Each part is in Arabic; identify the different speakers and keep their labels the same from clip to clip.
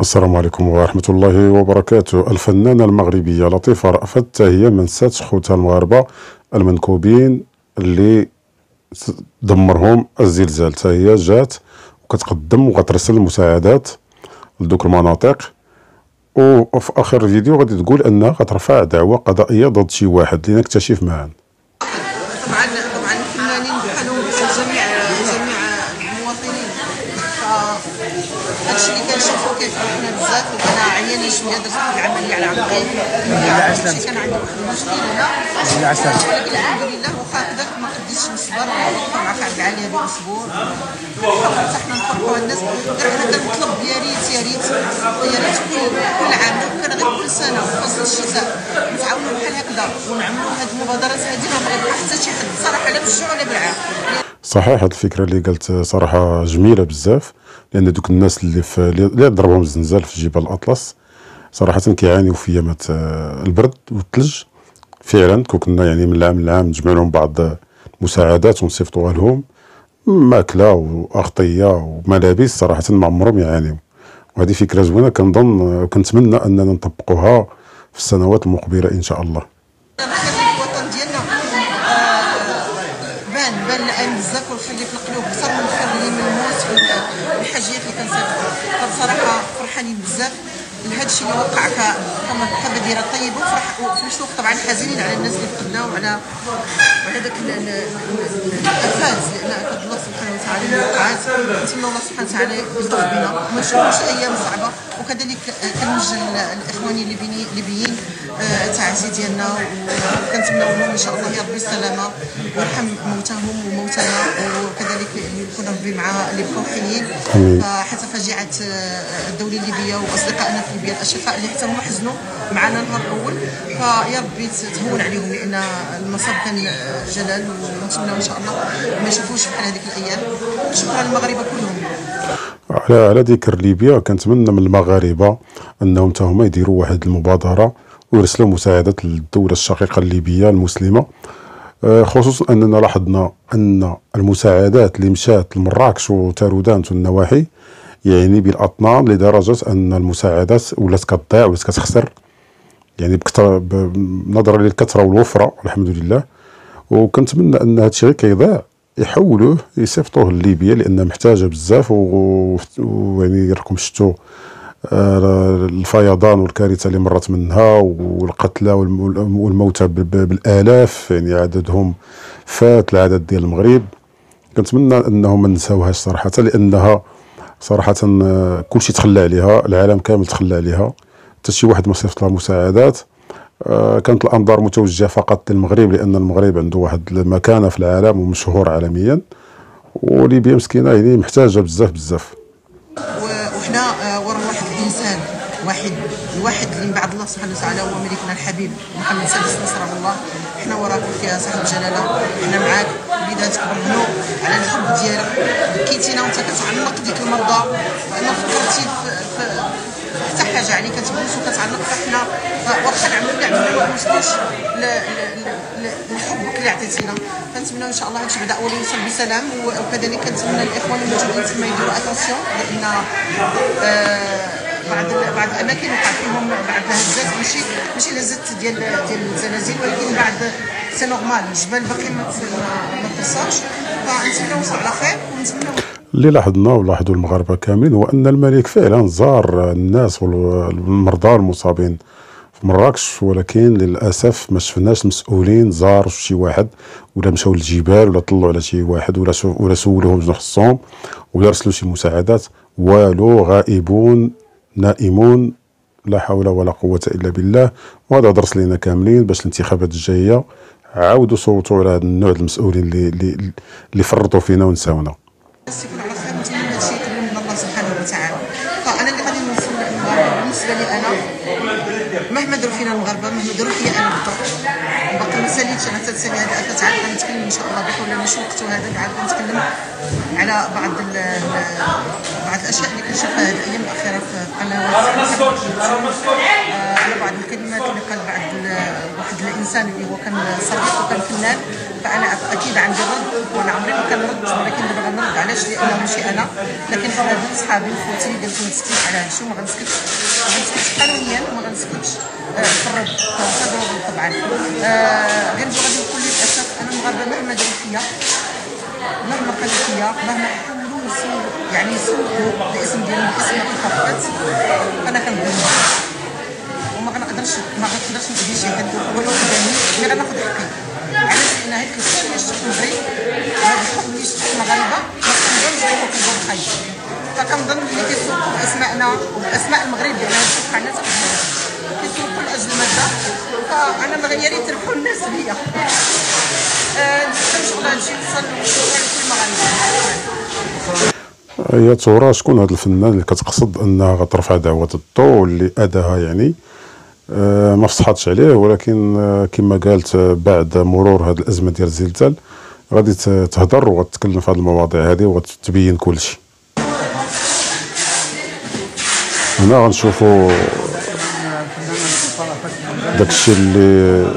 Speaker 1: السلام عليكم ورحمة الله وبركاته. الفنانة المغربية لطيفة رأفت هي من سات خوتها المغاربة المنكوبين اللي دمرهم الزلزال. هي جات وكتقدم وغترسل المساعدات لدوك المناطق. وفي آخر الفيديو غادي تقول أنها غترفع دعوة قضائية ضد شي واحد لنكتشف معا.
Speaker 2: هادشي اللي كنشوفو كيفرحنا بزاف وأنا عيانة شوية درت واحد العملية على هادشي كان عندي واحد المشكل هنا. ولكن الحمد لله واخا هكذاك ما قديتش نصبر مع عبد العالي هذا الأسبوع حتى حنا نفرحوا الناس. غير حنا كنطلب يا ريت يا ريت يا ريت كل عام. كان غير كل سنة في فصل الشتاء نتعاونوا بحال هكذا ونعملوا هاد المبادرات. هذه ما حتى شي حد صراحة لا بالجوع ولا بالعام.
Speaker 1: صحيح هاد الفكرة اللي قلت صراحة جميلة بزاف. لأن دوك الناس اللي في اللي ضربهم الزنزال في جبال الأطلس صراحة كيعانيو في أيامات البرد والثلج. فعلا كنا يعني من العام للعام نجمع لهم بعض المساعدات ونصيفطوها لهم ماكلة وأغطية وملابس صراحة ما عمرهم يعانيو. وهذه فكرة زوينة كنظن وكنتمنى أننا نطبقوها في السنوات المقبلة إن شاء الله
Speaker 2: بان بان الان بزاف والخير اللي في القلوب أكثر من الخير اللي ملموس والحاجيات اللي كنصيفطوا فرحانين بزاف لهذا الشيء اللي وقع كبديرة. طيبه وفي نفس الوقت طبعا حزينين على الناس اللي فقدنا وعلى وعلى ذاك الافات لأن الله سبحانه وتعالى وقعات نتمنى الله سبحانه وتعالى يلطف بنا. وما نشوفوش أيام صعبة. وكذلك كنوجه لإخواني الليبيين التعازي ديالنا. وكنتمنوا لهم إن شاء الله يا ربي السلامة ويرحم موتاهم وموتانا. وكذلك يكون ربي مع اللي بقاو حيين فحتى فجيعه الدولة الليبية وأصدقائنا في ليبيا الاشقاء اللي حتى هما حزنوا معنا النهار الأول. فيا ربي تهون عليهم لأن المصاب كان جلال ونتمنى إن شاء الله ما يشوفوش بحال هذيك الأيام. شكرا للمغاربه كلهم.
Speaker 1: على على ذكر ليبيا كنتمنى من المغاربة أنهم حتى هما يديروا واحد المبادرة ويرسلوا مساعدات للدولة الشقيقة الليبية المسلمة. آه، خصوصا أننا لاحظنا أن المساعدات اللي مشات لمراكش وتارودانت والنواحي يعني بالأطنان لدرجة أن المساعدات ولات كتضيع ولات كتخسر يعني بكثر نظرا للكثرة والوفرة الحمد لله. وكنتمنى أن هادشي غير كيضيع يحولوه يصيفطوه لليبيا لأن محتاجة بزاف ويعني راكم شفتوا آه، الفيضان والكارثة اللي مرت منها والقتلى والموتى بالآلاف يعني عددهم فات العدد ديال المغرب. كنتمنى انهم ما نساوهاش صراحة لأنها صراحة آه، كلشي تخلى عليها العالم كامل تخلى عليها. حتى شي واحد ما صيفط لها مساعدات آه، كانت الأنظار متوجهة فقط للمغرب لأن المغرب عنده واحد المكانة في العالم ومشهور عالميا. وليبيا مسكينة يعني محتاجة بزاف بزاف.
Speaker 2: اللي من بعد الله سبحانه وتعالى هو ملكنا الحبيب محمد سادس نصره الله. حنا وراك يا صاحب الجلالة. حنا معاك. وليداتك برهنوا على الحب ديالك. بكيتينا. وانت كتعلق ديك المرضى. ما فكرتي في حتى حاجة عليك كتبوس وكتعلق حنا. واخا نعملوا اللي عملنا ما وصلوش لحبك اللي عطيتينا. كنتمنى إن شاء الله هادشي بعدا أول يوصل بسلام. وكذلك كنتمنى الإخوان الموجودين تما يديروا attention لأن آه بعض بعض الأماكن وقع فيهم بعض الهزات ماشي ماشي الهزات ديال ديال الزلازل ولكن بعد c'est normal الجبال باقي ما ترصاش فنتمنى نوصل على خير ونتمنى
Speaker 1: اللي لاحظنا ولاحظوا المغاربة كاملين هو أن الملك فعلا زار الناس والمرضى المصابين في مراكش ولكن للأسف ما شفناش المسؤولين زاروا شي واحد ولا مشاو للجبال ولا طلعوا على شي واحد ولا ولا سولوهم شنو خصهم ولا رسلوا شي مساعدات. والو غائبون نائمون لا حول ولا قوة إلا بالله. وهذا درس لنا كاملين باش الانتخابات الجاية. عاودوا صوتوا على هذا النوع المسؤولين اللي اللي, اللي فرطوا فينا ونساونا.
Speaker 2: فانا اللي غادي نوصل بالنسبة لي أنا مهما دروا فينا المغاربه مهما دروا فيا أنا بالضبط ساليتش أنا تتسالي هذا ثلاث عاد غنتكلم إن شاء الله بحول الله ماشي وقته هذا عاد غنتكلم على بعض بعض الأشياء اللي كنشوفها هذه الأيام الأخيرة في قنوات. على بعض الكلمات اللي قال بعض واحد الإنسان انسان اللي هو كان صديق وكان فنان فأنا أكيد عندي الرد وأنا عمري ما كنرد ولكن دابا غنرد علاش؟ لأنه ماشي أنا. لكن هادو صحابي وخوتي قالت لي نسكت على هادشي وما غنسكتش. ما غنسكتش قانونيا وما غنسكتش. آه، في الرد فهذا طبعا. آه، غنجي غادي نقول للأسف أنا المغاربه مهما داروا فيا مهما قالوا فيا مهما حاولوا يعني يسوقوا الاسم ديالي الاسم ما كيخافش غنقدرش ما خدامي غير حقي الدور خايب فكنظن اللي كيسوقوا باسمائنا وبأسماء المغرب بحال الناس كيسوقوا لاجل الماده فأنا ما يا ريت الناس نصلوا لكل المغاربه
Speaker 1: هي تصورها شكون هذا الفنان اللي كتقصد أنها غترفع دعوة الضوء اللي اداها يعني؟ آه، ما فصحتش عليه ولكن آه، كما قالت آه، بعد مرور هذه الأزمة ديال الزلزال غادي تهضر وغتكلم في هذه المواضيع هذه وغتبين كل شيء هنا غنشوفوا داكشي اللي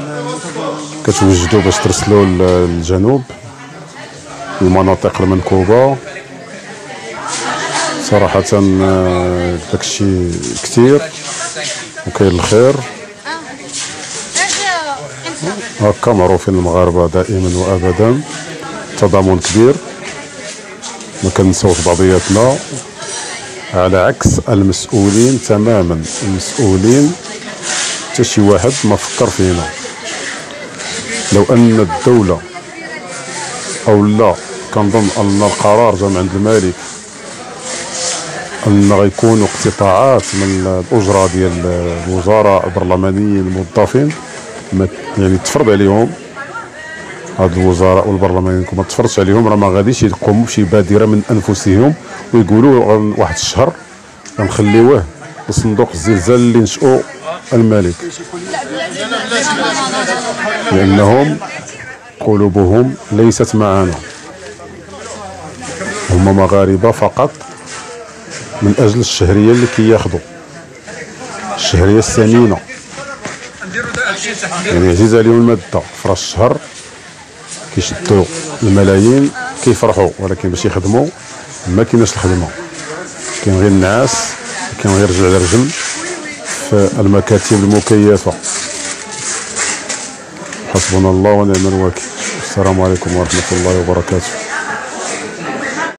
Speaker 1: كتوجدوا باش ترسلوا للجنوب المناطق المنكوبة. صراحة آه، داكشي كتير. وكاين الخير. هكا معروفين المغاربة دائما وأبدا. تضامن كبير. ما كنساوش بعضياتنا. على عكس المسؤولين تماما. المسؤولين حتى شي واحد ما فكر فينا. لو أن الدولة أو لا كنظن أن القرار جا من عند الملك ان غيكونوا اقتطاعات من الأجرة ديال الوزراء البرلمانيين الموظفين. يعني تفرض عليهم. هاد الوزراء والبرلمانيين ما تفرضش عليهم راه ما غاديش يقوموا بشي بادرة من أنفسهم ويقولوا واحد الشهر غنخليوه لصندوق الزلزال اللي نشأوا الملك. لأنهم قلوبهم ليست معنا هم مغاربة فقط. من أجل الشهرية اللي كياخذوا الشهرية الثمينة. يعني عزيز عليهم المادة. في راس الشهر كيشدوا الملايين كيفرحوا ولكن باش يخدموا ما كايناش الخدمة. كاين غير النعاس كاين غير رجل على رجل في المكاتب المكيفة. حسبنا الله ونعم الوكيل. السلام عليكم ورحمة الله وبركاته.